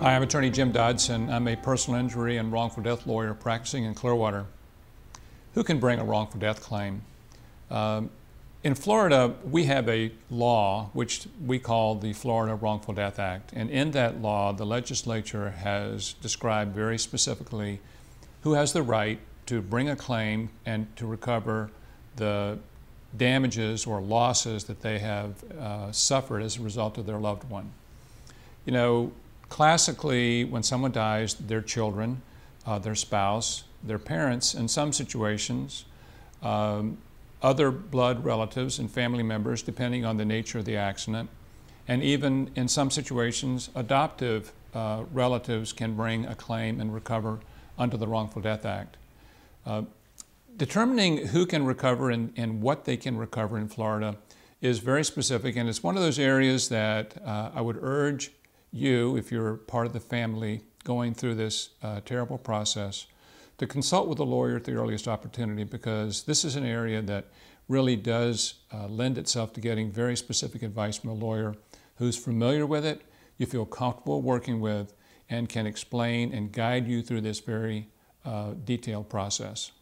Hi, I'm attorney Jim Dodson. I'm a personal injury and wrongful death lawyer practicing in Clearwater. Who can bring a wrongful death claim? Um, in Florida, we have a law which we call the Florida Wrongful Death Act. And in that law, the legislature has described very specifically who has the right to bring a claim and to recover the damages or losses that they have uh, suffered as a result of their loved one. You know, classically, when someone dies, their children, uh, their spouse, their parents, in some situations, um, other blood relatives and family members, depending on the nature of the accident, and even in some situations, adoptive uh, relatives can bring a claim and recover under the Wrongful Death Act. Uh, determining who can recover and, and, what they can recover in Florida is very specific, and it's one of those areas that uh, I would urge you, if you're part of the family going through this uh, terrible process, to consult with a lawyer at the earliest opportunity because this is an area that really does uh, lend itself to getting very specific advice from a lawyer who's familiar with it, you feel comfortable working with, and can explain and guide you through this very uh, detailed process.